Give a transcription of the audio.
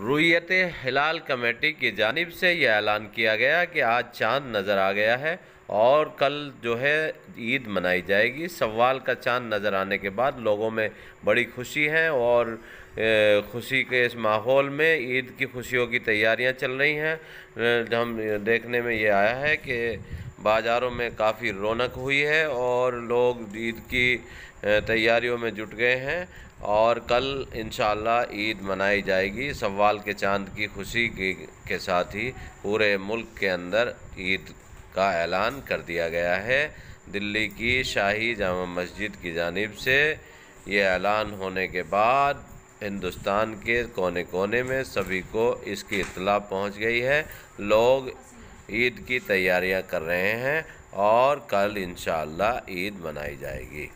रुयत हिलाल committee की जानिब से यह ऐलान किया गया कि आज चाँद नज़र आ गया है और कल जो है ईद मनाई जाएगी। सवाल का चाँद नज़र आने के बाद लोगों में बड़ी खुशी है और खुशी के इस माहौल में ईद की खुशियों की तैयारियाँ चल रही हैं। हम देखने में ये आया है कि बाज़ारों में काफ़ी रौनक हुई है और लोग ईद की तैयारियों में जुट गए हैं। और कल इन ईद मनाई जाएगी। सवाल के चाँद की खुशी की, के साथ ही पूरे मुल्क के अंदर ईद का ऐलान कर दिया गया है। दिल्ली की शाही जामा मस्जिद की जानब से ये ऐलान होने के बाद हिंदुस्तान के कोने कोने में सभी को इसकी इतला पहुँच गई है। लोग ईद की तैयारियाँ कर रहे हैं और कल इन ईद मनाई जाएगी।